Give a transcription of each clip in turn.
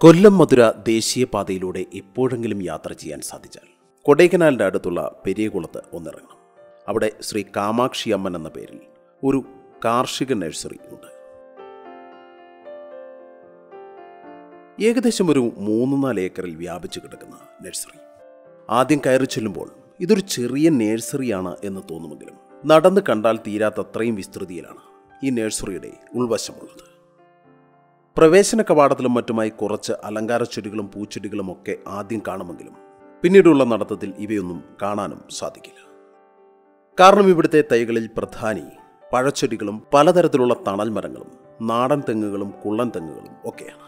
കൊല്ലം മധുര ദേശീയപാതയിലൂടെ എപ്പോഴെങ്കിലും യാത്ര ചെയ്യാൻ സാധിച്ചാൽ കൊടൈക്കനാലിന്റെ അടുത്തുള്ള പെരിയകുളത്ത് ഒന്നിറങ്ങണം. അവിടെ ശ്രീ കാമാക്ഷി അമ്മൻ എന്ന പേരിൽ ഒരു കാർഷിക നഴ്സറി ഉണ്ട്. ഏകദേശം ഒരു മൂന്ന് നാല് ഏക്കറിൽ വ്യാപിച്ചു കിടക്കുന്ന നഴ്സറി. ആദ്യം കയറി ചെല്ലുമ്പോൾ ഇതൊരു ചെറിയ നഴ്സറിയാണ് എന്ന് തോന്നുമെങ്കിലും നടന്ന് കണ്ടാൽ തീരാത്തത്രയും വിസ്തൃതിയിലാണ് ഈ നഴ്സറിയുടെ ഉൾവശമുള്ളത്. പ്രവേശന കവാടത്തിലും മറ്റുമായി കുറച്ച് അലങ്കാര ചെടികളും പൂച്ചെടികളും ഒക്കെ ആദ്യം കാണുമെങ്കിലും പിന്നീടുള്ള നടത്തത്തിൽ ഇവയൊന്നും കാണാനും സാധിക്കില്ല. കാരണം ഇവിടുത്തെ തൈകളിൽ പ്രധാനി പഴച്ചെടികളും പലതരത്തിലുള്ള തണൽ മരങ്ങളും നാടൻ തെങ്ങുകളും കുള്ളൻ തെങ്ങുകളും ഒക്കെയാണ്.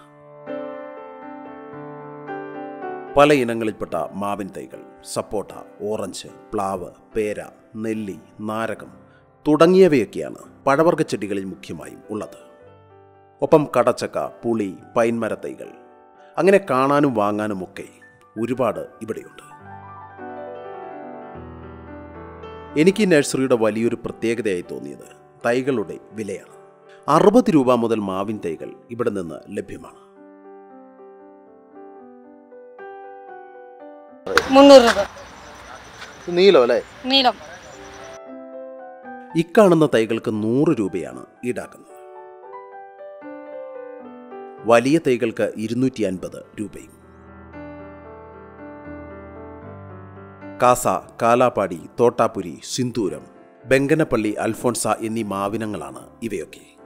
പല ഇനങ്ങളിൽപ്പെട്ട മാവിൻ തൈകൾ സപ്പോട്ട ഓറഞ്ച് പ്ലാവ് പേര നെല്ലി നാരകം തുടങ്ങിയവയൊക്കെയാണ് പഴവർഗ ചെടികളിൽ മുഖ്യമായും ഉള്ളത്. ഒപ്പം കടച്ചക്ക പുളി പൈൻമര തൈകൾ അങ്ങനെ കാണാനും വാങ്ങാനും ഒക്കെ ഒരുപാട് ഇവിടെയുണ്ട്. എനിക്ക് നഴ്സറിയുടെ വലിയൊരു പ്രത്യേകതയായി തോന്നിയത് തൈകളുടെ വിലയാണ്. അറുപത് രൂപ മുതൽ മാവിൻ തൈകൾ ഇവിടെ നിന്ന് ലഭ്യമാണ്. മുന്നൂറ് രൂപ. നീലോ അല്ലേ? ഇക്കാണുന്ന തൈകൾക്ക് നൂറ് രൂപയാണ് ഈടാക്കുന്നത്. വലിയ തൈകൾക്ക് ഇരുന്നൂറ്റി അൻപത് രൂപയും. കാസ കാലാപ്പാടി തോട്ടാപുരി സിന്ദൂരം ബെങ്കനപ്പള്ളി അൽഫോൺസ എന്നീ മാവിനങ്ങളാണ് ഇവയൊക്കെ.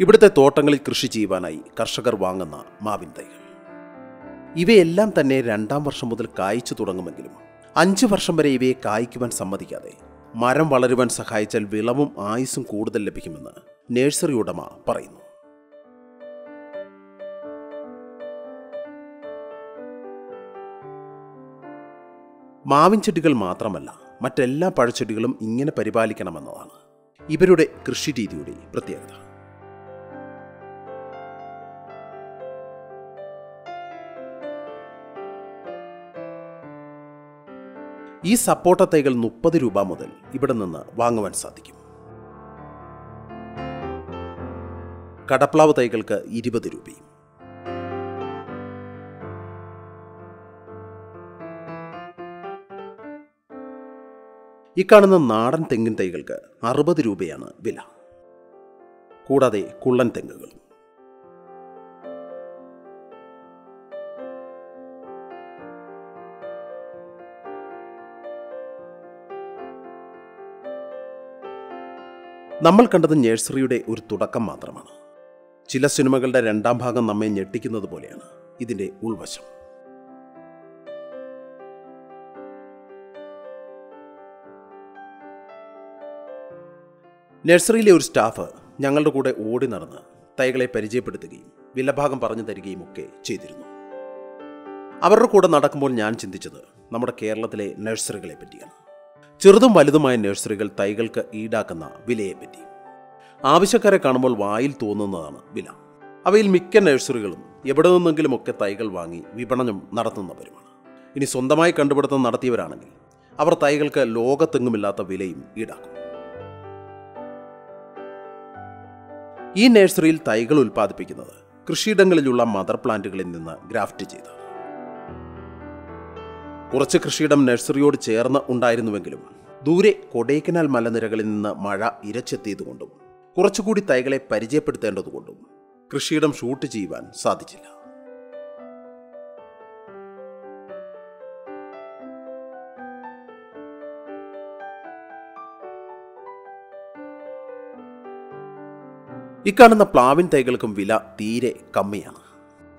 ഇവിടുത്തെ തോട്ടങ്ങളിൽ കൃഷി ചെയ്യുവാനായി കർഷകർ വാങ്ങുന്ന മാവിൻ തൈകൾ. ഇവയെല്ലാം തന്നെ രണ്ടാം വർഷം മുതൽ കായ്ച്ചു തുടങ്ങുമെങ്കിലും അഞ്ച് വർഷം വരെ ഇവയെ കായ്ക്കുവാൻ സമ്മതിക്കാതെ മരം വളരുവാൻ സഹായിച്ചാൽ വിളവും ആയുസ്സും കൂടുതൽ ലഭിക്കുമെന്ന് നഴ്സറി ഉടമ പറയുന്നു. മാവിൻ ചെടികൾ മാത്രമല്ല മറ്റെല്ലാ പഴച്ചെടികളും ഇങ്ങനെ പരിപാലിക്കണമെന്നതാണ്. ഇവരുടെ കൃഷി രീതിയുടെ പ്രത്യേകത. ഈ സപ്പോർട്ട തൈകൾ മുപ്പത് രൂപ മുതൽ ഇവിടെ നിന്ന് വാങ്ങുവാൻ സാധിക്കും. കടപ്ലാവ് തൈകൾക്ക് ഇരുപത് രൂപയും. ഈ കാണുന്ന നാടൻ തെങ്ങിൻ തൈകൾക്ക് അറുപത് രൂപയാണ് വില. കൂടാതെ കുള്ളൻ തെങ്ങുകളും. നമ്മൾ കണ്ടത് നേഴ്സറിയുടെ ഒരു തുടക്കം മാത്രമാണ്. ചില സിനിമകളുടെ രണ്ടാം ഭാഗം നമ്മെ ഞെട്ടിക്കുന്നത് പോലെയാണ് ഇതിന്റെ ഉൾവശം. നഴ്സറിയിലെ ഒരു സ്റ്റാഫ് ഞങ്ങളുടെ കൂടെ ഓടി നടന്ന് തൈകളെ പരിചയപ്പെടുത്തുകയും വിലഭാഗം പറഞ്ഞു തരികയും ഒക്കെ ചെയ്തിരുന്നു. അവരുടെ കൂടെ നടക്കുമ്പോൾ ഞാൻ ചിന്തിച്ചത് നമ്മുടെ കേരളത്തിലെ നഴ്സറികളെ പറ്റിയാണ്. ചെറുതും വലുതുമായ നഴ്സറികൾ തൈകൾക്ക് ഈടാക്കുന്ന വിലയെപ്പറ്റി. ആവശ്യക്കാരെ കാണുമ്പോൾ വായിൽ തോന്നുന്നതാണ് വില. അവയിൽ മിക്ക നഴ്സറികളും എവിടെ നിന്നെങ്കിലുമൊക്കെ തൈകൾ വാങ്ങി വിപണനം നടത്തുന്നവരുമാണ്. ഇനി സ്വന്തമായി കണ്ടുപിടുത്തം നടത്തിയവരാണെങ്കിൽ അവർ തൈകൾക്ക് ലോകത്തെങ്ങുമില്ലാത്ത വിലയും ഈടാക്കും. ഈ നഴ്സറിയിൽ തൈകൾ ഉൽപ്പാദിപ്പിക്കുന്നത് കൃഷിയിടങ്ങളിലുള്ള മദർ പ്ലാന്റുകളിൽ നിന്ന് ഗ്രാഫ്റ്റ് ചെയ്താണ്. കുറച്ച് കൃഷിയിടം നഴ്സറിയോട് ചേർന്ന് ഉണ്ടായിരുന്നുവെങ്കിലും ദൂരെ കൊടൈക്കനാൽ മലനിരകളിൽ നിന്ന് മഴ ഇരച്ചെത്തിയതുകൊണ്ടും കുറച്ചുകൂടി തൈകളെ പരിചയപ്പെടുത്തേണ്ടതുകൊണ്ടും കൃഷിയിടം ഷൂട്ട് ചെയ്യുവാൻ സാധിച്ചില്ല. ഇക്കാണുന്ന പ്ലാവിൻ തൈകൾക്കും വില തീരെ കമ്മിയാണ്.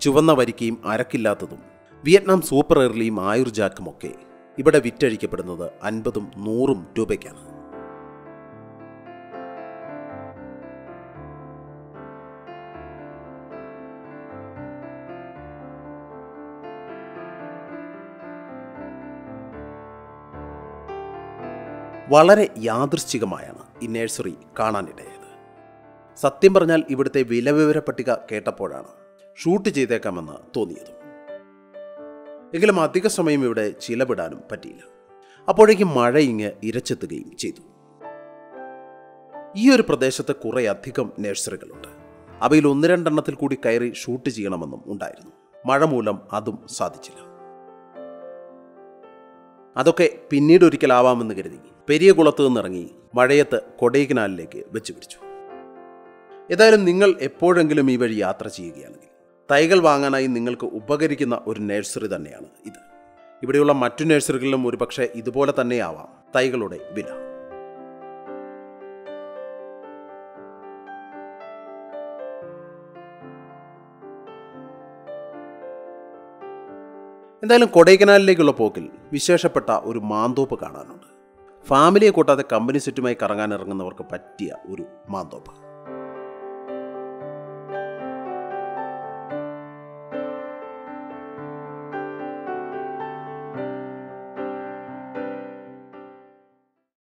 ചുവന്ന വരിക്കയും അരക്കില്ലാത്തതും വിയറ്റ്നാം സൂപ്പർ എയർലിയും ആയുർജാക്കും ഒക്കെ ഇവിടെ വിറ്റഴിക്കപ്പെടുന്നത് അൻപതും നൂറും രൂപയ്ക്കാണ്. വളരെ യാദൃശ്ചികമായാണ് ഈ നഴ്സറി കാണാനിടയായത്. സത്യം പറഞ്ഞാൽ ഇവിടുത്തെ വിലവിവര പട്ടിക കേട്ടപ്പോഴാണ് ഷൂട്ട് ചെയ്തേക്കാമെന്ന് തോന്നിയത്. എങ്കിലും അധിക സമയം ഇവിടെ ചിലവിടാനും പറ്റിയില്ല. അപ്പോഴേക്കും മഴ ഇങ്ങ് ഇരച്ചെത്തുകയും ചെയ്തു. ഈ ഒരു പ്രദേശത്ത് കുറേ അധികം നഴ്സറികളുണ്ട്. അവയിൽ ഒന്ന് രണ്ടെണ്ണത്തിൽ കൂടി കയറി ഷൂട്ട് ചെയ്യണമെന്നും ഉണ്ടായിരുന്നു. മഴ മൂലം അതും സാധിച്ചില്ല. അതൊക്കെ പിന്നീട് ഒരിക്കലാവാമെന്ന് കരുതി പെരിയ കുളത്ത് നിന്നിറങ്ങി മഴയത്ത് കൊടൈക്കനാലിലേക്ക് വെച്ചു പിടിച്ചു ഏതായാലും നിങ്ങൾ എപ്പോഴെങ്കിലും ഈ വഴി യാത്ര ചെയ്യുകയാണെങ്കിൽ തൈകൾ വാങ്ങാനായി നിങ്ങൾക്ക് ഉപകരിക്കുന്ന ഒരു നഴ്സറി തന്നെയാണ് ഇത്. ഇവിടെയുള്ള മറ്റു നഴ്സറികളിലും ഒരുപക്ഷെ ഇതുപോലെ തന്നെയാവാം തൈകളുടെ വില. എന്തായാലും കൊടൈക്കനാലിലേക്കുള്ള പോക്കിൽ വിശേഷപ്പെട്ട ഒരു മാന്തോപ്പ് കാണാനുണ്ട്. ഫാമിലിയെ കൂട്ടാതെ കമ്പനി സെറ്റുമായി കറങ്ങാൻ ഇറങ്ങുന്നവർക്ക് പറ്റിയ ഒരു മാന്തോപ്പ്.